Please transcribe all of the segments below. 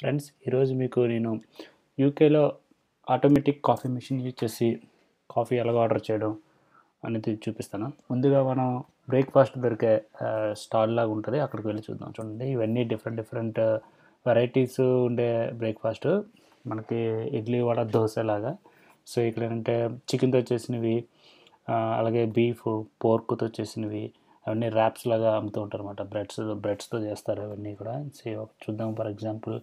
Friends ఈరోజు మీకు నేను యూకేలో ఆటోమేటిక్ కాఫీ మిషన్ యూజ్ చేసి కాఫీ ఎలాగ ఆర్డర్ చేయడం అనేది చూపిస్తాను. ముందుగా మనం బ్రేక్ఫాస్ట్ దొరికే స్టాల్ లాగా ఉంటుంది. అక్కడికి వెళ్ళి చూద్దాం. చూడండి ఇవన్నీ డిఫరెంట్ డిఫరెంట్ వెరైటీస్ ఉండే బ్రేక్ఫాస్ట్ మనకి ఇడ్లీ వడ దోశ లాగా. సో ఇక్కడ ఏంటంటే చికెన్తో చేసినవి అలాగే బీఫ్ పోర్క్తో చేసినవి అవన్నీ ర్యాప్స్ లాగా అమ్ముతూ ఉంటారు అనమాట బ్రెడ్స్ బ్రెడ్స్తో చేస్తారు అవన్నీ కూడా. సో చూద్దాం ఫర్ ఎగ్జాంపుల్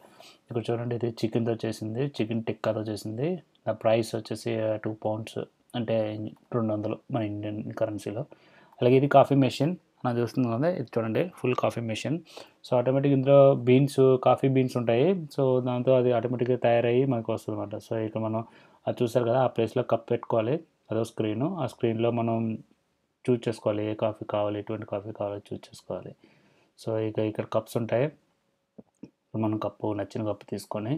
ఇక్కడ చూడండి ఇది చికెన్తో చేసింది. చికెన్ టిక్కాతో చేసింది. ఆ ప్రైస్ వచ్చేసి uh, టూ పౌండ్స్ అంటే రెండు వందలు మన ఇండియన్ కరెన్సీలో అలాగే ఇది కాఫీ మెషిన్ నాకు చూస్తుంది కదా ఇది చూడండి. Full coffee machine so automatic ఇందులో బీన్స్ కాఫీ బీన్స్ ఉంటాయి. సో దాంతో అది ఆటోమేటిక్గా తయారయ్యి మనకు వస్తుంది అనమాట సో ఇక్కడ మనం అది చూసారు కదా ఆ ప్లేస్లో కప్ పెట్టుకోవాలి. అదో స్క్రీను ఆ స్క్రీన్లో మనం చూజ్ చేసుకోవాలి. ఏ కాఫీ కావాలి ఎటువంటి కాఫీ కావాలో చూజ్ చేసుకోవాలి. సో ఇక ఇక్కడ కప్స్ ఉంటాయి. మనం కప్పు నచ్చిన కప్పు తీసుకొని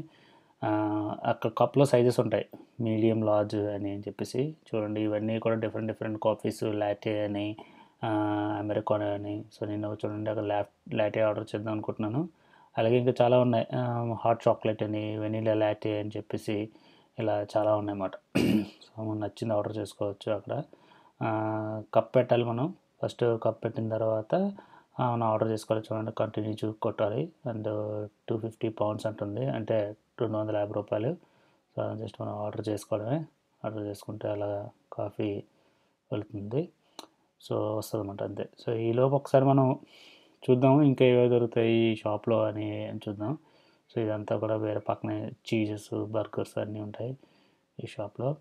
అక్కడ కప్లో సైజెస్ ఉంటాయి. మీడియం లార్జ్ అని చెప్పేసి చూడండి. ఇవన్నీ కూడా డిఫరెంట్ డిఫరెంట్ కాఫీస్ లాటే అని అమెరికానో అని. సో నేను చూడండి అక్కడ ల్యాట్ లాటే ఆర్డర్ చేద్దాం అనుకుంటున్నాను. అలాగే ఇంకా చాలా ఉన్నాయి. హాట్ చాక్లెట్ అని వెనీలా లాటే అని చెప్పేసి ఇలా చాలా ఉన్నాయి అన్నమాట. సో మనం నచ్చింది ఆర్డర్ చేసుకోవచ్చు అక్కడ. కప్ పెట్టాలి మనం. ఫస్ట్ కప్ పెట్టిన తర్వాత మనం ఆర్డర్ చేసుకోవాలి చూడండి. కంటిన్యూ చూ కొట్టాలి. అండ్ టూ ఫిఫ్టీ పౌండ్స్ అంటుంది. అంటే రెండు వందల యాభై రూపాయలు. సో జస్ట్ మనం ఆర్డర్ చేసుకోవడమే. ఆర్డర్ చేసుకుంటే అలా కాఫీ వెళుతుంది. సో వస్తుంది అనమాట అంతే. సో ఈ లోపు ఒకసారి మనం చూద్దాం. ఇంకా ఏవో దొరుకుతాయి ఈ షాప్లో అని చూద్దాం. సో ఇదంతా కూడా వేరే పక్కనే చీజెస్ బర్గర్స్ అన్నీ ఉంటాయి ఈ షాప్లో.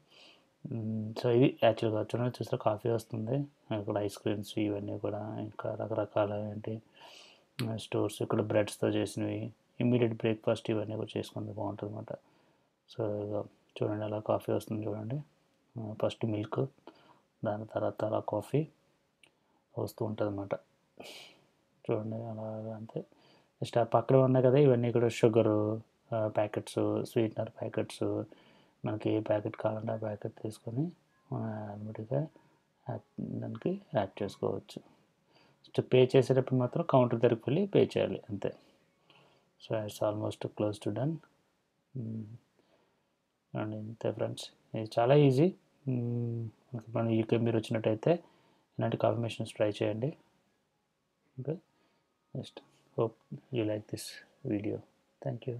సో ఇది యాక్చువల్గా చూడండి చూస్తే కాఫీ వస్తుంది. ఇక్కడ ఐస్ క్రీమ్స్ ఇవన్నీ కూడా ఇంకా రకరకాల ఏంటి స్టోర్స్ ఇక్కడ బ్రెడ్స్తో చేసినవి ఇమ్మీడియట్ బ్రేక్ఫాస్ట్ ఇవన్నీ కూడా చేసుకుంది బాగుంటుంది అనమాట సో చూడండి అలా కాఫీ వస్తుంది చూడండి. ఫస్ట్ మిల్క్ దాని తర్వాత అలా కాఫీ వస్తూ ఉంటుంది అనమాట చూడండి అలాగా అంతే. నెక్స్ట్ ఆ పక్కన ఉన్నాయి కదా ఇవన్నీ కూడా షుగరు ప్యాకెట్స్ స్వీట్నర్ ప్యాకెట్స్ మనకి ఏ ప్యాకెట్ కావాలంటే ఆ ప్యాకెట్ తీసుకొని ఆటోమేటిక్గా దానికి యాడ్ చేసుకోవచ్చు. సో పే చేసేటప్పుడు మాత్రం కౌంటర్ దగ్గరికి వెళ్ళి పే చేయాలి అంతే. So it's almost close to done. And ఇంతే ఫ్రెండ్స్. ఇది చాలా ఈజీ. మన యూకే మీరు వచ్చినట్టయితే ఇలాంటి కాఫీ ట్రై చేయండి. Okay? Just hope you like this video. Thank you